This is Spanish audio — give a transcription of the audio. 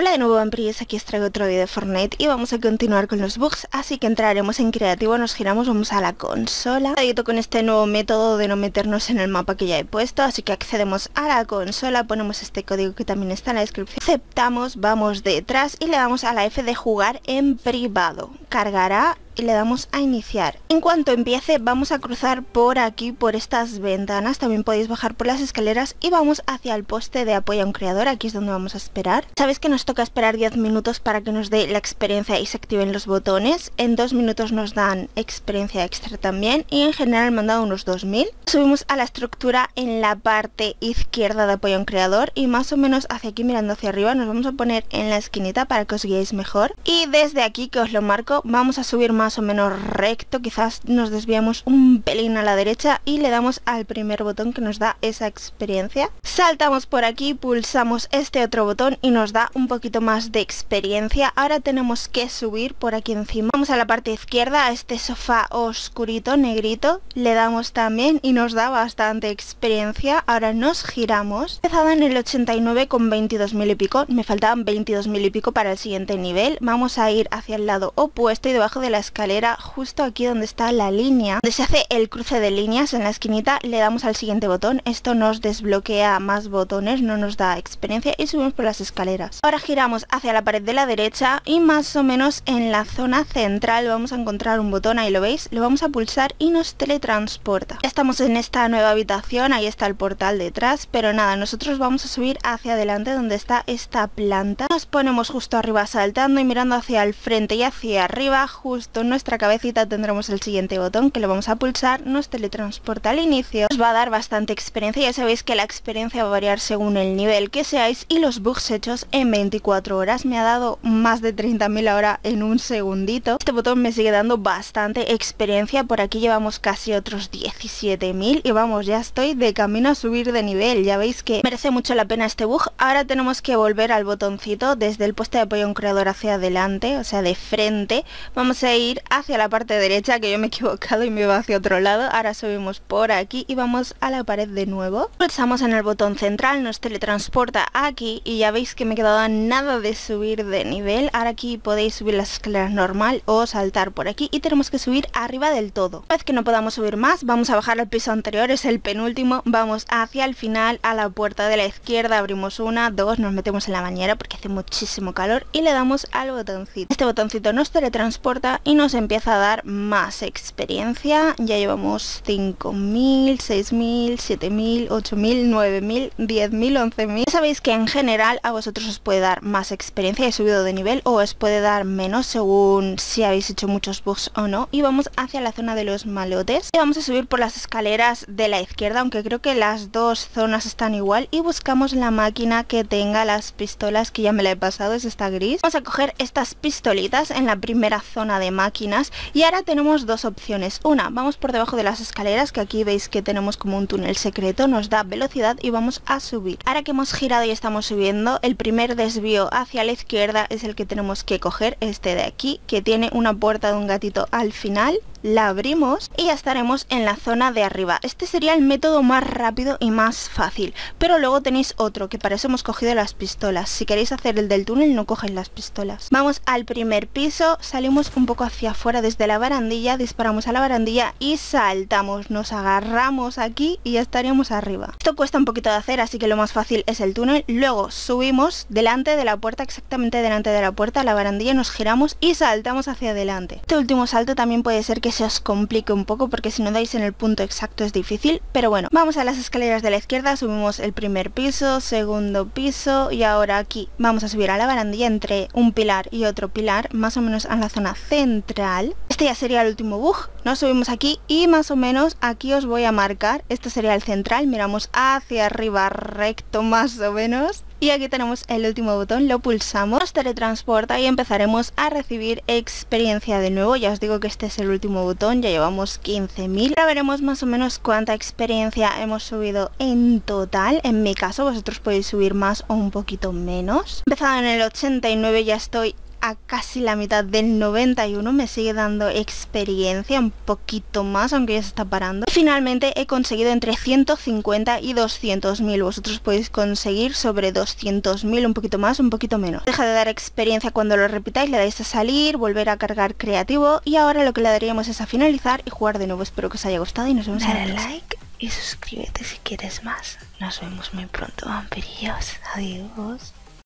Hola de nuevo Vampires, aquí os traigo otro vídeo de Fortnite y vamos a continuar con los bugs, así que entraremos en creativo, nos giramos, vamos a la consola. Edito con este nuevo método de no meternos en el mapa que ya he puesto, así que accedemos a la consola, ponemos este código que también está en la descripción, aceptamos, vamos detrás y le damos a la F de jugar en privado. Cargará y le damos a iniciar. En cuanto empiece vamos a cruzar por aquí, por estas ventanas, también podéis bajar por las escaleras y vamos hacia el poste de apoyo a un creador, aquí es donde vamos a esperar. Sabéis que nos toca esperar 10 minutos para que nos dé la experiencia y se activen los botones, en 2 minutos nos dan experiencia extra también y en general me han dado unos 2000. Subimos a la estructura en la parte izquierda de apoyo a un creador y más o menos hacia aquí mirando hacia arriba nos vamos a poner en la esquinita para que os guiéis mejor y desde aquí que os lo marco vamos a subir más o menos recto, quizás nos desviamos un pelín a la derecha y le damos al primer botón que nos da esa experiencia. Saltamos por aquí, pulsamos este otro botón y nos da un poquito más de experiencia. Ahora tenemos que subir por aquí encima. Vamos a la parte izquierda, a este sofá oscurito, negrito, le damos también y nos da bastante experiencia. Ahora nos giramos. Empezado en el 89 con 22.000 y pico, me faltaban 22.000 y pico para el siguiente nivel. Vamos a ir hacia el lado opuesto y debajo de la escalera justo aquí donde está la línea donde se hace el cruce de líneas en la esquinita le damos al siguiente botón esto nos desbloquea más botones no nos da experiencia y subimos por las escaleras. Ahora giramos hacia la pared de la derecha y más o menos en la zona central vamos a encontrar un botón ahí lo veis lo vamos a pulsar y nos teletransporta. Estamos en esta nueva habitación ahí está el portal detrás pero nada nosotros vamos a subir hacia adelante donde está esta planta. Nos ponemos justo arriba saltando y mirando hacia el frente y hacia arriba justo en nuestra cabecita tendremos el siguiente botón que lo vamos a pulsar, nos teletransporta al inicio, nos va a dar bastante experiencia, ya sabéis que la experiencia va a variar según el nivel que seáis y los bugs hechos en 24 horas, me ha dado más de 30.000 ahora en un segundito, este botón me sigue dando bastante experiencia, por aquí llevamos casi otros 17.000 y vamos, ya estoy de camino a subir de nivel, ya veis que merece mucho la pena este bug, ahora tenemos que volver al botoncito desde el puesto de apoyo a un creador hacia adelante, o sea de frente, vamos a ir hacia la parte derecha que yo me he equivocado y me iba hacia otro lado. Ahora subimos por aquí y vamos a la pared de nuevo. Pulsamos en el botón central nos teletransporta aquí y ya veis que me he quedado nada de subir de nivel. Ahora aquí podéis subir las escaleras normal o saltar por aquí y tenemos que subir arriba del todo. Una vez que no podamos subir más vamos a bajar al piso anterior es el penúltimo. Vamos hacia el final a la puerta de la izquierda abrimos una dos nos metemos en la bañera porque hace muchísimo calor y le damos al botoncito. Este botoncito nos teletransporta y nos empieza a dar más experiencia. Ya llevamos 5.000, 6.000, 7.000, 8.000, 9.000, 10.000, 11.000. Sabéis que en general a vosotros os puede dar más experiencia y subido de nivel o os puede dar menos según si habéis hecho muchos bugs o no. Y vamos hacia la zona de los malotes. Y vamos a subir por las escaleras de la izquierda, aunque creo que las dos zonas están igual. Y buscamos la máquina que tenga las pistolas, que ya me la he pasado, es esta gris. Vamos a coger estas pistolitas en la primera zona de máquinas y ahora tenemos dos opciones. Una, vamos por debajo de las escaleras, que aquí veis que tenemos como un túnel secreto, nos da velocidad y vamos a subir. Ahora que hemos girado y estamos subiendo, el primer desvío hacia la izquierda es el que tenemos que coger, este de aquí, que tiene una puerta de un gatito al final la abrimos y ya estaremos en la zona de arriba. Este sería el método más rápido y más fácil, pero luego tenéis otro que para eso hemos cogido las pistolas. Si queréis hacer el del túnel no cogen las pistolas. Vamos al primer piso, salimos un poco hacia afuera desde la barandilla, disparamos a la barandilla y saltamos, nos agarramos aquí y ya estaríamos arriba. Esto cuesta un poquito de hacer, así que lo más fácil es el túnel. Luego subimos delante de la puerta, exactamente delante de la puerta, la barandilla, nos giramos y saltamos hacia adelante. Este último salto también puede ser que se os complique un poco porque si no dais en el punto exacto es difícil, pero bueno, vamos a las escaleras de la izquierda, subimos el primer piso, segundo piso y ahora aquí vamos a subir a la barandilla entre un pilar y otro pilar, más o menos en la zona central. Este ya sería el último bug, nos subimos aquí y más o menos aquí os voy a marcar, este sería el central, miramos hacia arriba recto más o menos y aquí tenemos el último botón, lo pulsamos, nos teletransporta y empezaremos a recibir experiencia de nuevo. Ya os digo que este es el último botón, ya llevamos 15.000. Ahora veremos más o menos cuánta experiencia hemos subido en total. En mi caso, vosotros podéis subir más o un poquito menos. Empezado en el 89, ya estoy a casi la mitad del 91, me sigue dando experiencia, un poquito más, aunque ya se está parando. Finalmente he conseguido entre 150 y 200.000, vosotros podéis conseguir sobre 200.000, un poquito más, un poquito menos. Deja de dar experiencia cuando lo repitáis, le dais a salir, volver a cargar creativo y ahora lo que le daríamos es a finalizar y jugar de nuevo. Espero que os haya gustado y nos vemos en el like y suscríbete si quieres más. Nos vemos muy pronto, vampirillos. Adiós.